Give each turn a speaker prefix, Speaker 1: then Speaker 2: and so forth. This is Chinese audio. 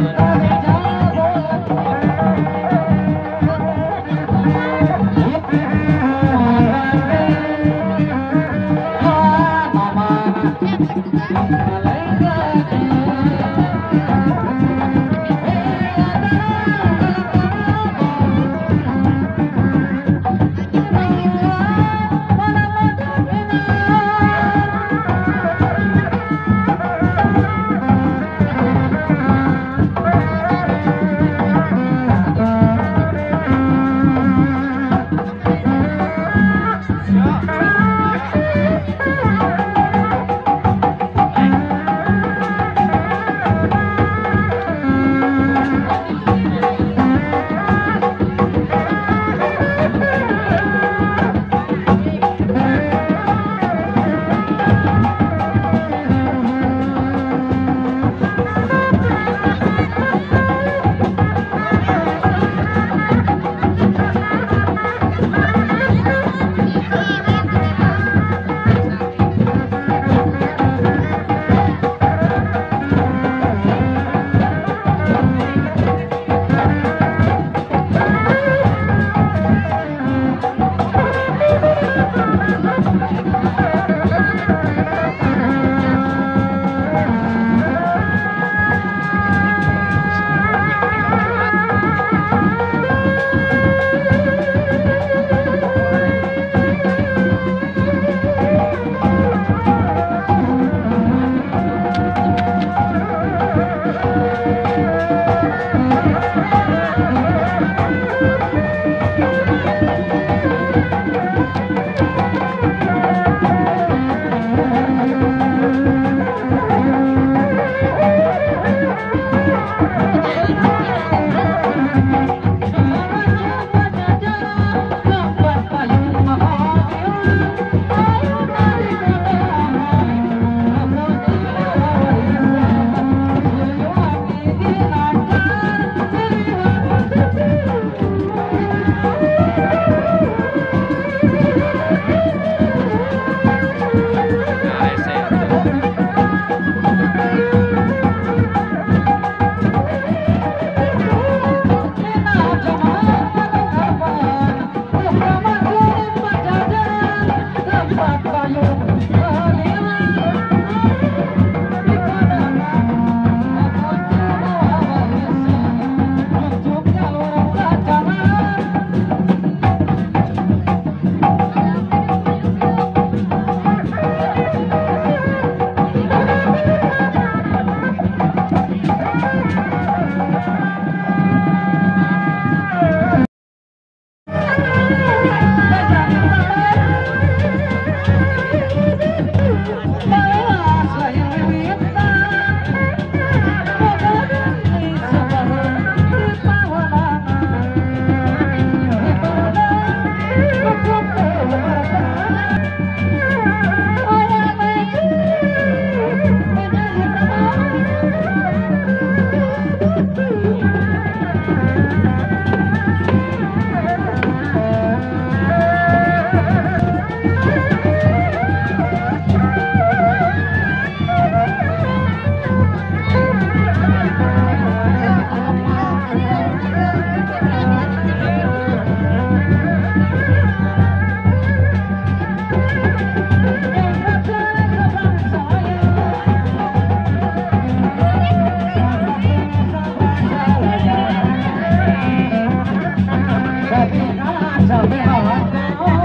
Speaker 1: Amém. 准备好了